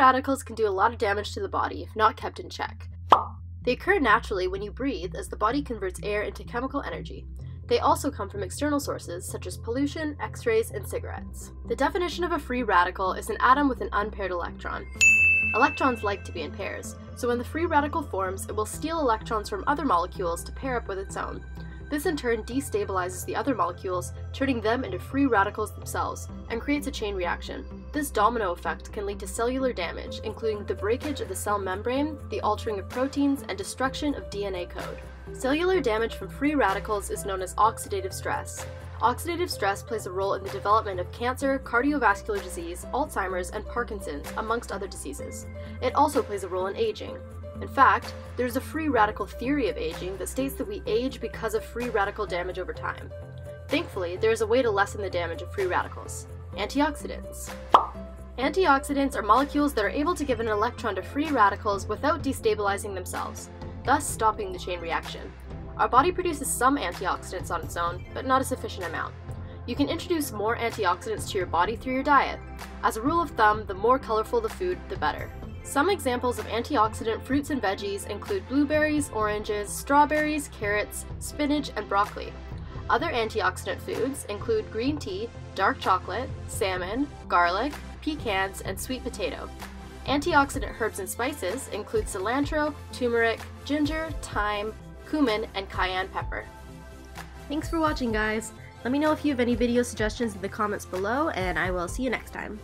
radicals can do a lot of damage to the body if not kept in check. They occur naturally when you breathe as the body converts air into chemical energy. They also come from external sources such as pollution, x rays, and cigarettes. The definition of a free radical is an atom with an unpaired electron. Electrons like to be in pairs, so when the free radical forms, it will steal electrons from other molecules to pair up with its own. This in turn destabilizes the other molecules, turning them into free radicals themselves, and creates a chain reaction. This domino effect can lead to cellular damage, including the breakage of the cell membrane, the altering of proteins, and destruction of DNA code. Cellular damage from free radicals is known as oxidative stress. Oxidative stress plays a role in the development of cancer, cardiovascular disease, Alzheimer's, and Parkinson's, amongst other diseases. It also plays a role in aging. In fact, there's a free radical theory of aging that states that we age because of free radical damage over time. Thankfully, there is a way to lessen the damage of free radicals antioxidants. Antioxidants are molecules that are able to give an electron to free radicals without destabilizing themselves, thus stopping the chain reaction. Our body produces some antioxidants on its own, but not a sufficient amount. You can introduce more antioxidants to your body through your diet. As a rule of thumb, the more colorful the food, the better. Some examples of antioxidant fruits and veggies include blueberries, oranges, strawberries, carrots, spinach, and broccoli. Other antioxidant foods include green tea, dark chocolate, salmon, garlic, pecans, and sweet potato. Antioxidant herbs and spices include cilantro, turmeric, ginger, thyme, cumin, and cayenne pepper. Thanks for watching guys! Let me know if you have any video suggestions in the comments below, and I will see you next time.